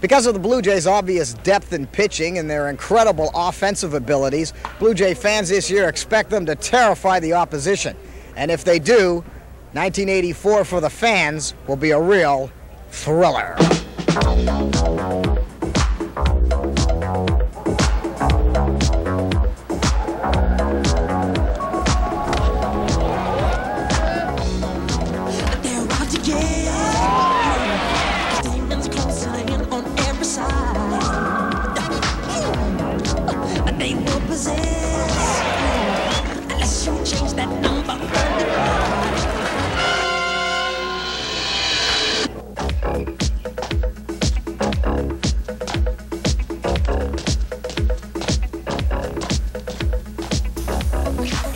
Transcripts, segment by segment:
Because of the Blue Jays' obvious depth in pitching and their incredible offensive abilities, Blue Jay fans this year expect them to terrify the opposition. And if they do, 1984 for the fans will be a real thriller.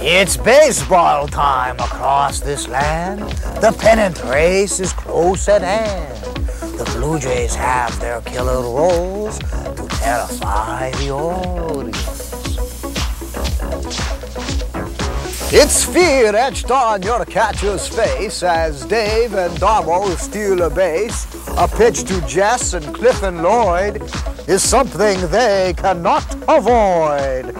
It's baseball time across this land. The pennant race is close at hand. The Blue Jays have their killer roles to terrify the audience. It's fear etched on your catcher's face as Dave and Darmo steal a base. A pitch to Jess and Cliff and Lloyd is something they cannot avoid.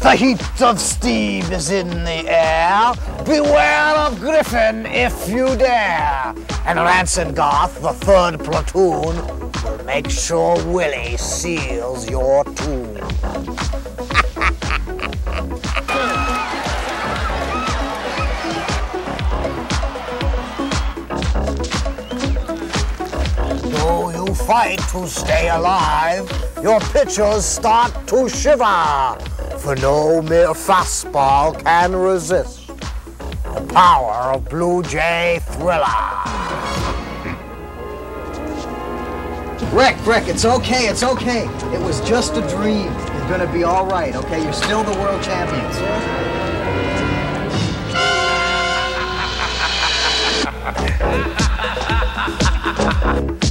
The heat of steam is in the air. Beware of Griffin if you dare. And Rance and Garth, the third platoon, will make sure Willie seals your tomb. Though you fight to stay alive, your pitchers start to shiver for no mere fastball can resist the power of Blue Jay Thriller. Rick, Rick, it's okay, it's okay. It was just a dream. You're gonna be all right, okay? You're still the world champions.